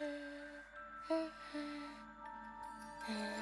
Mm-hmm.